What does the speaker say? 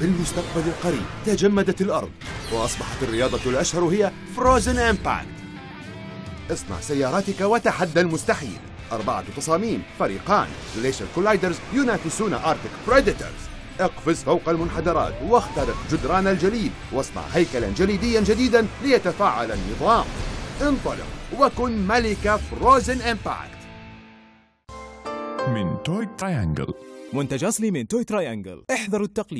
بالمستقبل القريب تجمدت الأرض وأصبحت الرياضة الأشهر هي Frozen Impact اصنع سياراتك وتحدى المستحيل. أربعة تصاميم فريقان Glacier Colliders ينافسون Arctic Predators اقفز فوق المنحدرات واخترق جدران الجليد واصنع هيكلا جليديا جديدا ليتفاعل النظام. انطلق وكن ملك Frozen Impact من Toy Triangle منتج أصلي من توي تراينجل احذروا التقليد.